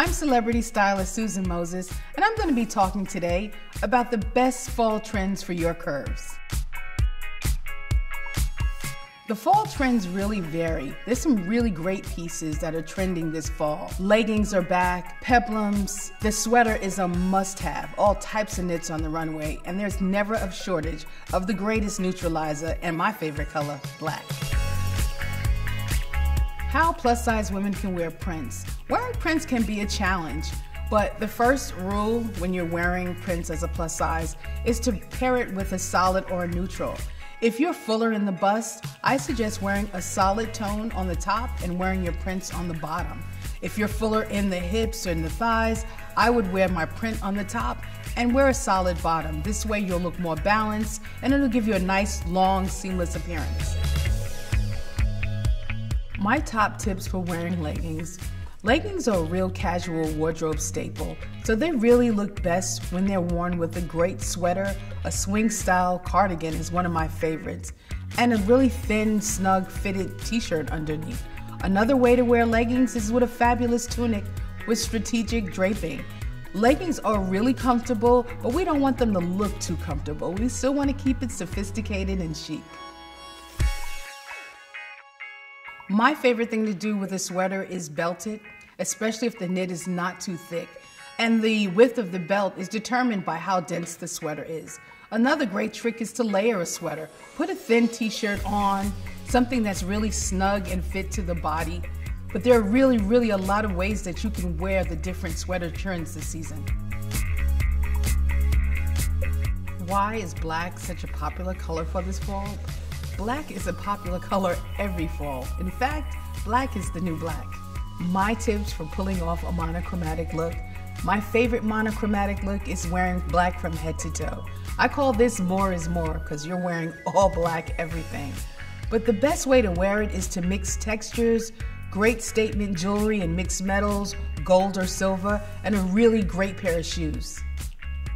I'm celebrity stylist Susan Moses, and I'm going to be talking today about the best fall trends for your curves. The fall trends really vary. There's some really great pieces that are trending this fall. Leggings are back, peplums. The sweater is a must have. All types of knits on the runway, and there's never a shortage of the greatest neutralizer and my favorite color, black. How plus size women can wear prints. Wearing prints can be a challenge. But the first rule when you're wearing prints as a plus size is to pair it with a solid or a neutral. If you're fuller in the bust, I suggest wearing a solid tone on the top and wearing your prints on the bottom. If you're fuller in the hips or in the thighs, I would wear my print on the top and wear a solid bottom. This way you'll look more balanced and it'll give you a nice, long, seamless appearance. My top tips for wearing leggings Leggings are a real casual wardrobe staple, so they really look best when they're worn with a great sweater. A swing style cardigan is one of my favorites, and a really thin, snug fitted t shirt underneath. Another way to wear leggings is with a fabulous tunic with strategic draping. Leggings are really comfortable, but we don't want them to look too comfortable. We still want to keep it sophisticated and chic. My favorite thing to do with a sweater is belt it, especially if the knit is not too thick. And the width of the belt is determined by how dense the sweater is. Another great trick is to layer a sweater. Put a thin t shirt on, something that's really snug and fit to the body. But there are really, really a lot of ways that you can wear the different sweater trends this season. Why is black such a popular color for this fall? Black is a popular color every fall. In fact, black is the new black. My tips for pulling off a monochromatic look. My favorite monochromatic look is wearing black from head to toe. I call this more is more because you're wearing all black everything. But the best way to wear it is to mix textures, great statement jewelry and mixed metals, gold or silver, and a really great pair of shoes.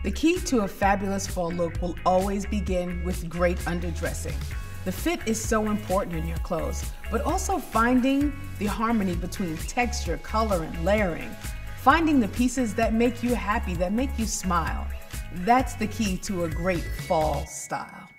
The key to a fabulous fall look will always begin with great underdressing. The fit is so important in your clothes, but also finding the harmony between texture, color, and layering. Finding the pieces that make you happy, that make you smile. That's the key to a great fall style.